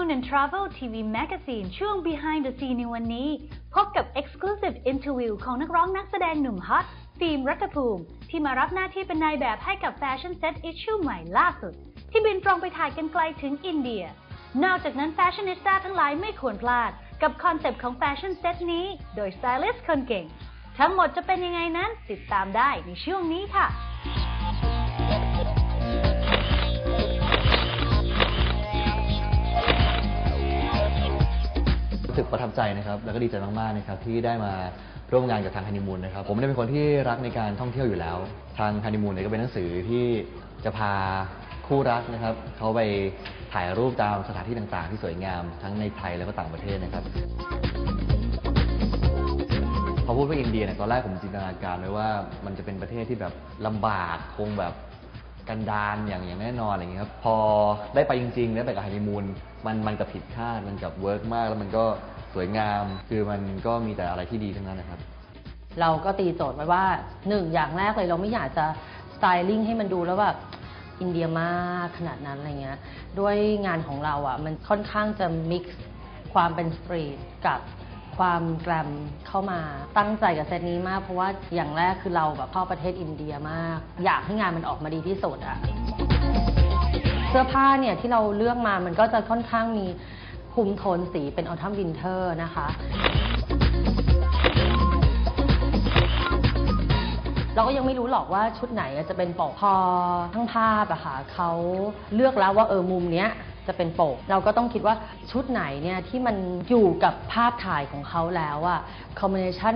Travel TV Magazine ช่วง Behind the Scene ในวันนี้ พบกับ Exclusive Interview ของนักร้องนักแสดงหนุ่มฮอตฟิล์มรัฐภูมิ ที่มารับหน้าที่เป็นนายแบบให้กับแฟชั่นเซ็ต issue ใหม่ล่าสุด ที่บินตรงไปถ่ายกันไกลถึงอินเดีย นอกจากนั้น fashionista ทั้งหลายไม่ควรพลาด กับ concept ของแฟชั่นเซ็ตนี้ โดยสไตลิสต์คนเก่ง ทั้งหมดจะเป็นยังไงนั้นติดตามได้ในช่วงนี้ค่ะ ประทับใจนะครับ แล้วก็ดีใจมากๆนะครับที่ได้มาร่วมงานกับทางฮันนีมูนนะครับ ผมเนี่ยเป็นคนที่รักในการท่องเที่ยวอยู่แล้ว ทางฮันนีมูนเนี่ยก็เป็นหนังสือที่จะพาคู่รักนะครับเขาไปถ่ายรูปตามสถานที่ต่างๆ ที่สวยงามทั้งในไทยแล้วก็ต่างประเทศนะครับ พอพูดว่าอินเดียเนี่ยตอนแรกผมจินตนาการไว้ว่ามันจะเป็นประเทศที่แบบลำบากคงแบบ กันดารอย่างอย่างแน่นอนอะไรอย่างเงี้ยครับพอได้ไปจริงๆได้ไปกับฮันนีมูนมันมันกลับผิดคาดมันกลับ work มาก แล้วมันก็สวยงาม คือมันก็มีแต่อะไรที่ดีทั้งนั้นนะครับ เราก็ตีโจทย์ไว้ว่าหนึ่งอย่างแรกเลยเราไม่อยากจะ styling ให้มันดูแล้วแบบอินเดียมากขนาดนั้นอะไรเงี้ยด้วยงานของเราอะมันค่อนข้างจะ mix ความเป็น street กับ ความ glam เข้ามาตั้งใจกับเซตนี้มาก เพราะว่าอย่างแรกคือเราแบบเข้าประเทศอินเดียมาก อยากให้งานมันออกมาดีที่สุดอะเสื้อผ้าเนี่ยที่เราเลือกมามันก็จะค่อนข้างมีคุมโทนสีเป็น autumn winter นะคะ เราก็ยังไม่รู้หรอกว่าชุดไหนจะเป็นปกพอทั้งภาพอะค่ะเขาเลือกแล้วว่าเออมุมเนี้ย จะเป็นปกเราก็ต้องคิดว่าชุดไหนเนี่ยที่มันอยู่กับภาพถ่ายของเขาแล้วอะcombination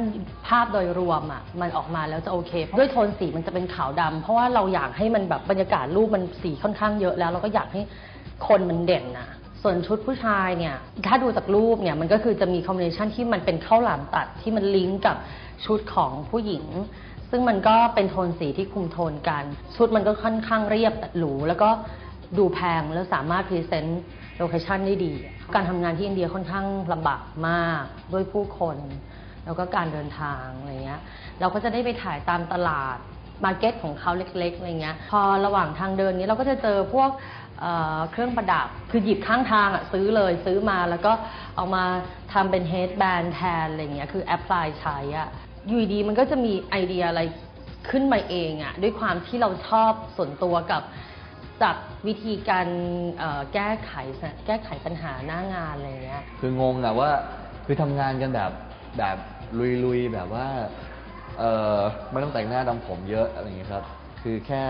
ภาพโดยรวมอะมันออกมาแล้วจะโอเค ด้วยโทนสีมันจะเป็นขาวดำเพราะว่าเราอยากให้มันแบบบรรยากาศรูปมันสีค่อนข้างเยอะแล้ว เราก็อยากให้คนมันเด่นอะส่วนชุดผู้ชายเนี่ยถ้าดูจากรูปเนี่ยมันก็คือจะมี combination ที่มันเป็นข้าวหลามตัดที่มันลิงก์กับชุดของผู้หญิง ซึ่งมันก็เป็นโทนสีที่คุมโทนกัน ชุดมันก็ค่อนข้างเรียบแต่หรูแล้วก็ ดูแพงแล้วสามารถ present location ได้ดี การทำงานที่อินเดียค่อนข้างลำบากมากด้วยผู้คน แล้วก็การเดินทางอะไรเงี้ย เราก็จะได้ไปถ่ายตามตลาด market ของเขาเล็กๆอะไรเงี้ย พอระหว่างทางเดินนี้เราก็จะเจอพวกเครื่องประดับ คือหยิบข้างทางอะซื้อเลยซื้อมาแล้วก็เอามาทำเป็น headband แทนอะไรเงี้ย คือ apply ใช้อะอยู่ดีมันก็จะมีไอเดียอะไรขึ้นมาเองอะด้วยความที่เราชอบส่วนตัวกับ จากวิธีการเอ่อแก้ไขสถแก้ไขปัญหาหน้างานอะไรเงี้ย คืองงอะว่าคือทำงานกันแบบแบบลุยๆแบบว่าเออไม่ต้องแต่งหน้าดำผมเยอะอะไรอย่างเงี้ยครับ คือแค่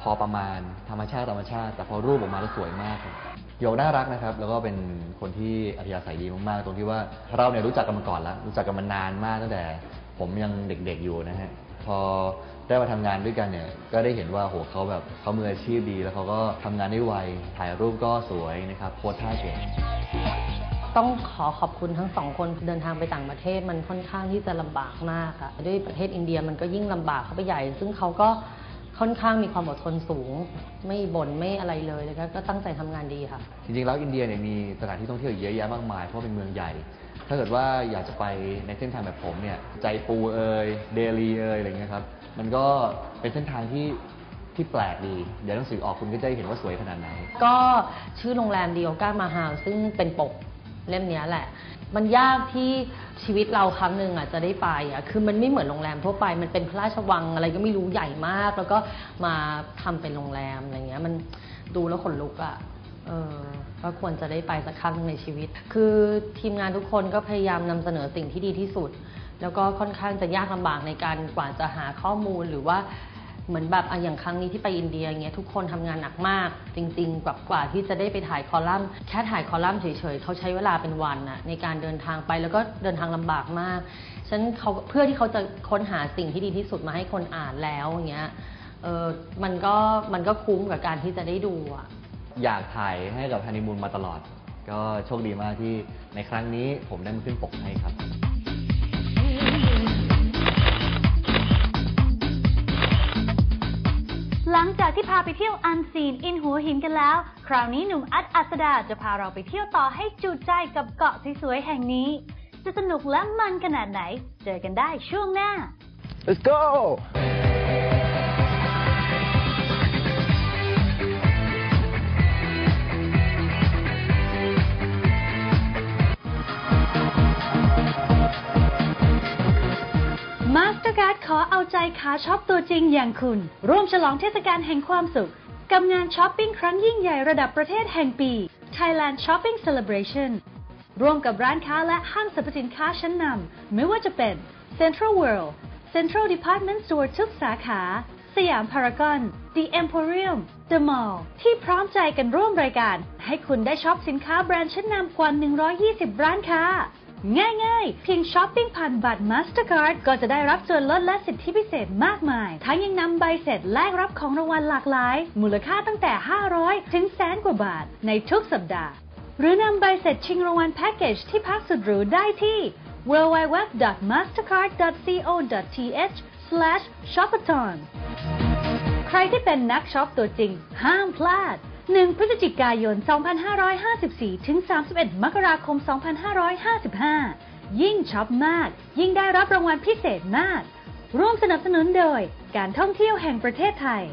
พอประมาณธรรมชาติธรรมชาติ แต่พอรูปออกมาแล้วสวยมากครับโยน่ารักนะครับ แล้วก็เป็นคนที่อัธยาศัยดีมากๆ ตรงที่ว่าเราเนี่ยรู้จักกันมาก่อนแล้ว รู้จักกันมานานมากตั้งแต่ ผมยังเด็กๆอยู่นะฮะ พอได้มาทำงานด้วยกันเนี่ยก็ได้เห็นว่าโหเขาแบบเขามืออาชีพดี แล้วเขาก็ทำงานได้ไวถ่ายรูปก็สวยนะครับโพสท่าเก่งต้องขอขอบคุณทั้งสองคนเดินทางไปต่างประเทศมันค่อนข้างที่จะลำบากมากอะด้วยประเทศอินเดียมันก็ยิ่งลำบากเข้าไปใหญ่ ซึ่งเขาก็ ค่อนข้างมีความอดทนสูง ไม่บ่นไม่อะไรเลยแล้วก็ก็ตั้งใจทำงานดีค่ะ จริงๆแล้วอินเดียเนี่ยมีสถานที่ท่องเที่ยวอีกเยอะแยะมากมายเพราะเป็นเมืองใหญ่ ถ้าเกิดว่าอยากจะไปในเส้นทางแบบผมเนี่ยใจปูเอยเดลีเอยอะไรเงี้ยครับมันก็เป็นเส้นทางที่ที่แปลกดี เดี๋ยวหนังสือออกคุณก็จะได้เห็นว่าสวยขนาดไหน ก็ชื่อโรงแรมดิโอก้ามาฮาลซึ่งเป็นปก เล่มนี้แหละ มันยากที่ชีวิตเราครั้งหนึ่งอะจะได้ไปอะคือมันไม่เหมือนโรงแรมทั่วไปมันเป็นพระราชวังอะไรก็ไม่รู้ใหญ่มาก แล้วก็มาทำเป็นโรงแรมอะไรเงี้ย มันดูแล้วขนลุกอะเออก็ควรจะได้ไปสักครั้งในชีวิต คือทีมงานทุกคนก็พยายามนำเสนอสิ่งที่ดีที่สุด แล้วก็ค่อนข้างจะยากลำบากในการกว่าจะหาข้อมูลหรือว่า เหมือนแบบอะอย่างครั้งนี้ที่ไปอินเดียเงี้ยทุกคนทำงานหนักมาก จริงๆแบบกว่าที่จะได้ไปถ่ายคอลัมน์แค่ถ่ายคอลัมน์เฉยๆเขาใช้เวลาเป็นวันอะในการเดินทางไปแล้วก็เดินทางลำบากมากฉะนั้นเขาเพื่อที่เขาจะค้นหาสิ่งที่ดีที่สุดมาให้คนอ่านแล้วอย่างเงี้ยเออมันก็มันก็คุ้มกับการที่จะได้ดูอะอยากถ่ายให้กับฮันนีมูนมาตลอด ก็โชคดีมากที่ในครั้งนี้ผมได้มาขึ้นปกให้ครับ หลังจากที่พาไปเที่ยวอันซีนอินหัวหินกันแล้ว คราวนี้หนุ่มอัดอัสดาจะพาเราไปเที่ยวต่อให้จุใจกับเกาะสวยๆแห่งนี้ จะสนุกและมันขนาดไหน เจอกันได้ช่วงหน้า Let's go! ใจขาช็อปตัวจริงอย่างคุณ ร่วมฉลองเทศกาลแห่งความสุข กับงานช้อปปิ้งครั้งยิ่งใหญ่ระดับประเทศแห่งปี Thailand Shopping Celebration ร่วมกับร้านค้าและห้างสรรพสินค้าชั้นนำไม่ว่าจะเป็น Central World Central Department Store ทุกสาขา สยามพารากอน The Emporium The Mall ที่พร้อมใจกันร่วมรายการ ให้คุณได้ช็อปสินค้าแบรนด์ชั้นนำกว่า 120 ร้านค้า ง่ายๆ เพียงช้อปปิ้งผ่านบัตร Mastercard ก็จะได้รับส่วนลดและสิทธิพิเศษมากมาย ทั้งยังนำใบเสร็จแลกรับของรางวัลหลากหลาย มูลค่าตั้งแต่ 500 ถึงแสนกว่าบาท ในทุกสัปดาห์ หรือนำใบเสร็จชิงรางวัลแพ็กเกจที่พักสุดหรูได้ที่ www.mastercard.co.th/shopathon ใครที่เป็นนักช็อปตัวจริง ห้ามพลาด 1 พฤศจิกายน 2554 ถึง 31 มกราคม 2555 ยิ่งช็อปมาก ยิ่งได้รับรางวัลพิเศษมาก ร่วมสนับสนุนโดยการท่องเที่ยวแห่งประเทศไทย